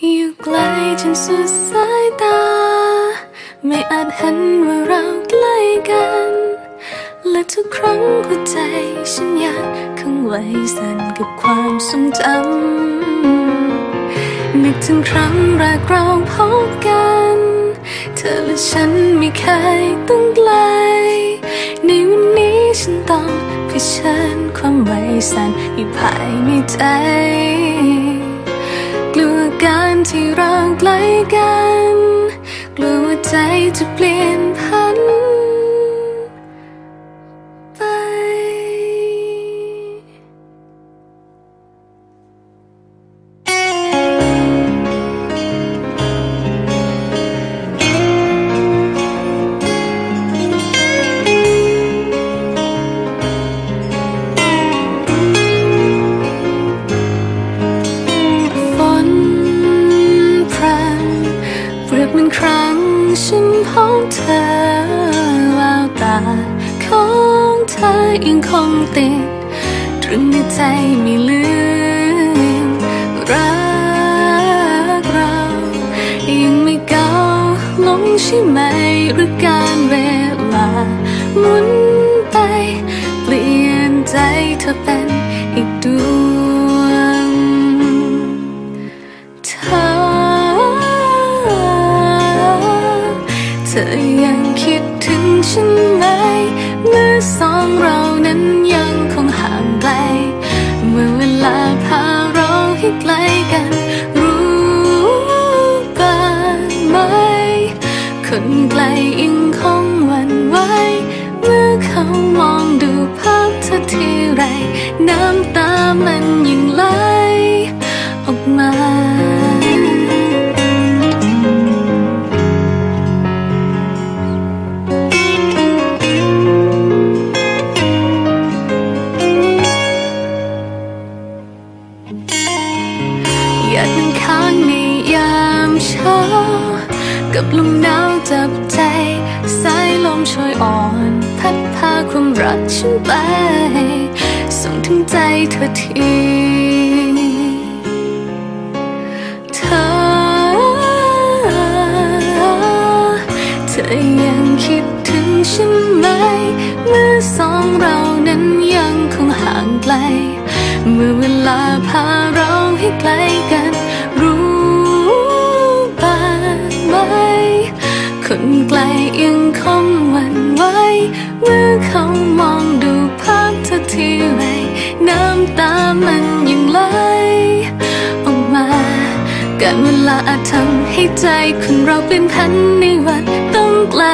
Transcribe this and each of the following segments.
อยู่ไกลจนสุดสายตา ไม่อาจเห็นว่าเราใกล้กัน และทุกครั้งหัวใจฉันอยากขังไว้สั่นกับความทรงจำนึกถึงครั้งแรกเราพบกัน เธอและฉันไม่เคยต้องไกล ในวันนี้ฉันต้องเผชิญความไว้สั่นอยู่ภายในใจ ที่เราใกลกัน กลัวว่าใจจะเปลี่ยน ฉันพบเธอแววตาของเธอยังคงติดตรึงในใจไม่ลืมรักเรายังไม่เก้าลงใช่ไหมหรือการเวลาหมุนไป เปลี่ยนใจเธอเป็น ธอยังคิดถึงฉันไหม เมื่อสองเรานั้นยังคงห่างไกล เมื่อเวลาพาเราให้ใกลกัน รู้บ้างไหม คนไกลยังคงหวั่นไหว เมื่อเขามองดูภาพเธอทีไร น้ำตามันยังไหล ความรักฉันไป ส่งถึงใจเธอทีเธอ เธอยังคิดถึงฉันไหม เมื่อสองเรานั้นยังคงห่างไกล เมื่อเวลาพาเราให้ใกลกันรู้บ้างไหมคนไกลยังค การเวลาอาจทำให้ใจคนเราเปลี่ยนพันในวันต้องไกล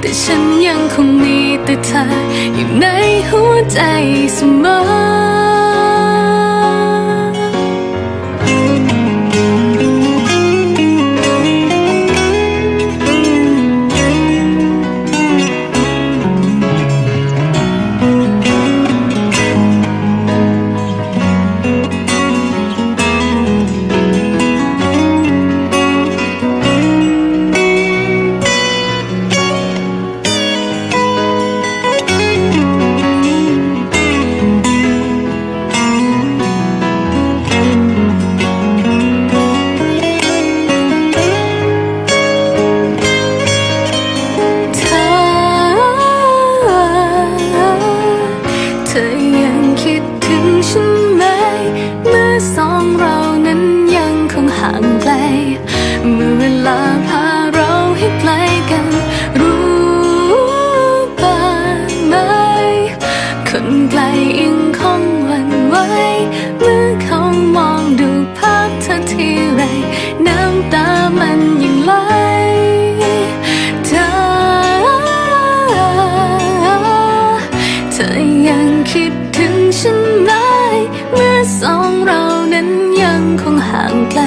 แต่ฉันยังคงมีแต่เธออยู่ในหัวใจเสมอ ฉันไหม เมื่อสองเรานั้นยังคงห่างไกล เมื่อเวลาพาเราให้ไกลกัน รู้บ้างไหม คนไกลยังคงหวั่นไหว เมื่อเขามองดูภาพเธอทีไร น้ำตามันยังไหลเธอยังคิดถึงฉันไหม สองเรานั้นยังคงห่างไกล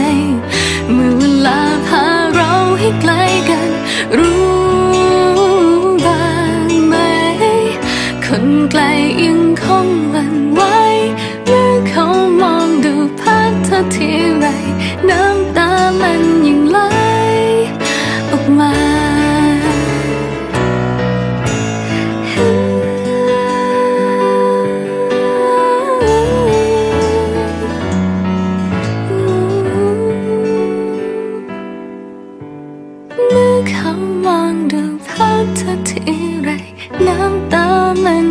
เมื่อเขามองดูภาพเธอทีไรน้ำตามัน